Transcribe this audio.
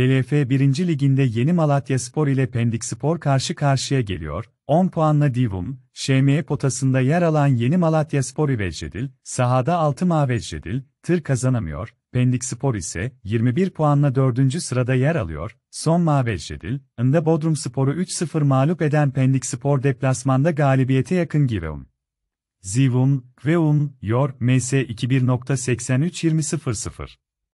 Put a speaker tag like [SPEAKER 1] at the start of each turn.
[SPEAKER 1] TLF 1. Liginde Yeni Malatya Spor ile Pendik Spor karşı karşıya geliyor. 10 puanla Divum, ŞME potasında yer alan Yeni Malatya Spor İvecedil, sahada 6 Mavecedil, tır kazanamıyor. Pendik Spor ise 21 puanla 4. sırada yer alıyor. Son Mavecedil, ında Bodrum Spor'u 3-0 mağlup eden Pendik Spor deplasmanda galibiyete yakın Gireum. Zivum, Kveum, Yor, MS 21.83 2000